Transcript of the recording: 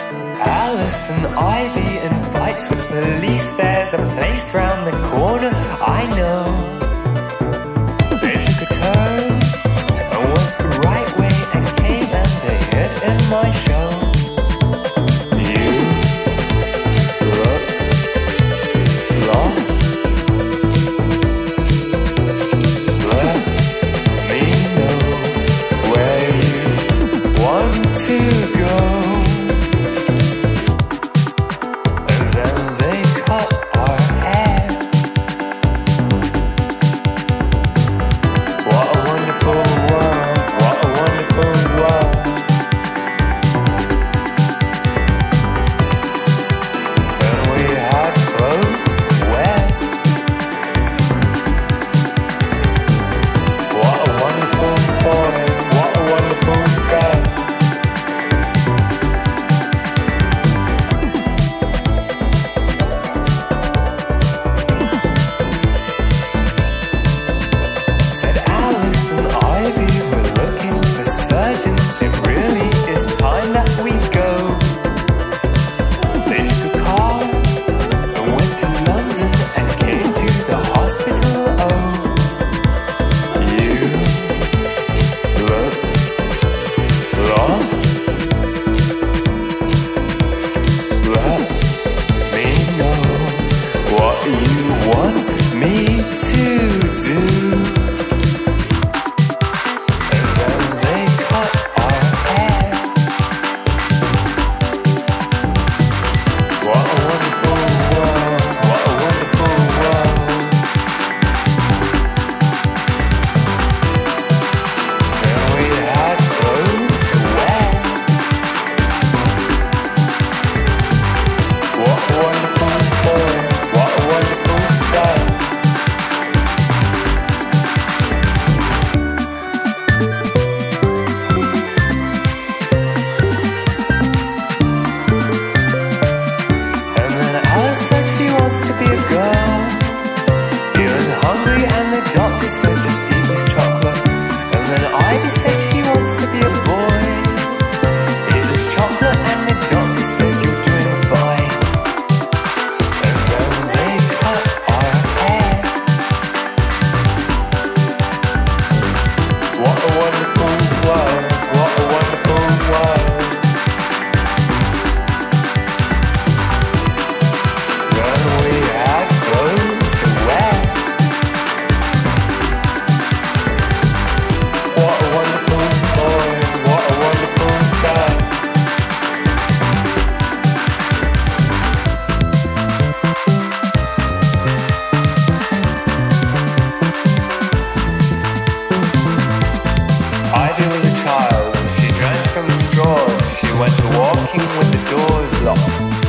Allison Ivy and fights with police. There's a place round the corner I know. hospital, oh What a wonderful when the door is locked.